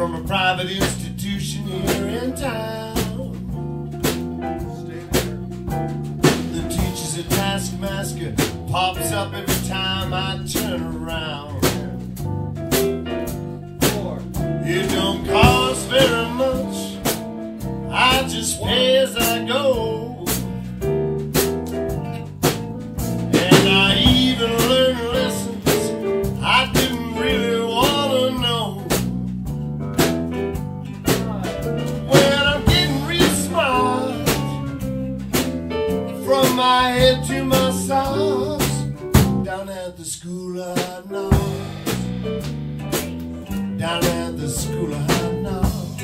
from a private institution here in town. The teacher's a taskmaster, pops up every time I turn around. Down at the school of hard knocks, down at the school of hard knocks.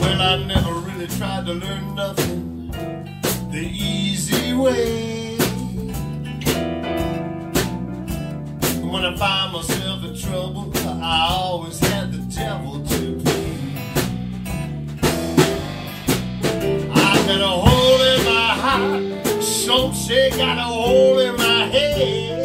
Well, I never really tried to learn nothing the easy way. When I find myself in trouble, I always had the devil to blame. I got a say got a hole in my head.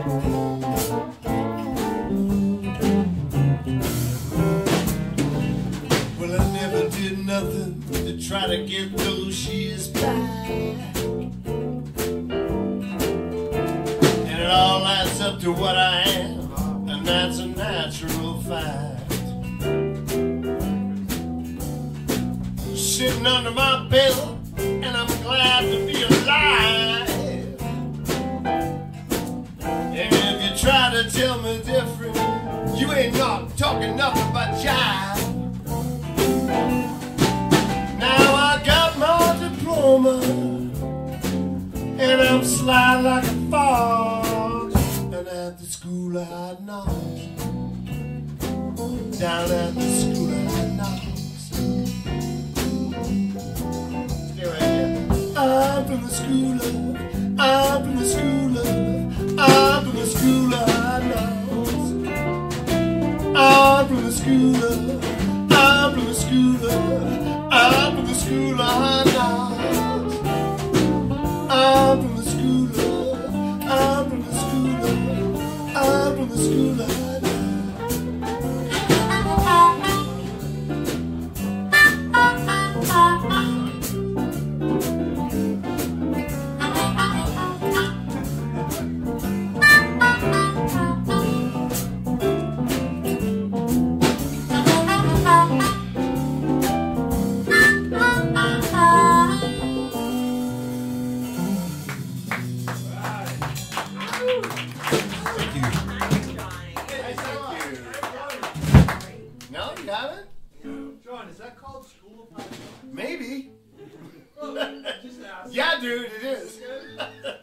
Well, I never did nothing to try to get those years back. And it all adds up to what I am, and that's a natural fact. Sitting under my bed, and I'm glad to be talking nothing but jive. Now I got my diploma and I'm sly like a fox. And at the school hard knocks, down at the school hard knocks. Stay right here. I'm from the school of, the schooler, I'm from the schooler, I'm from the schooler. dude, it is.